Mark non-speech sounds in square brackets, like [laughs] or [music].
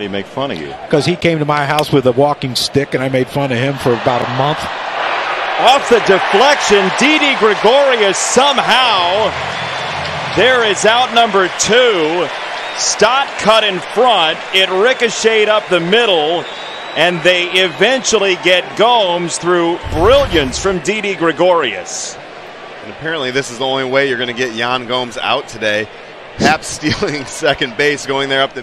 He make fun of you because he came to my house with a walking stick, and I made fun of him for about a month. Off the deflection, Didi Gregorius somehow. There is out number two. Stott cut in front. It ricocheted up the middle, and they eventually get Gomes through brilliance from Didi Gregorius. And apparently, this is the only way you're going to get Yan Gomes out today. Happ [laughs] stealing second base, going there up the